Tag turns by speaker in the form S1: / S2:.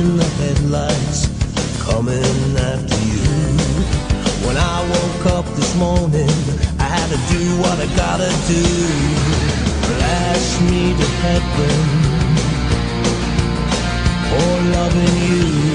S1: In the headlights coming after you. When I woke up this morning, I had to do what I gotta do. Blast me to heaven for loving you.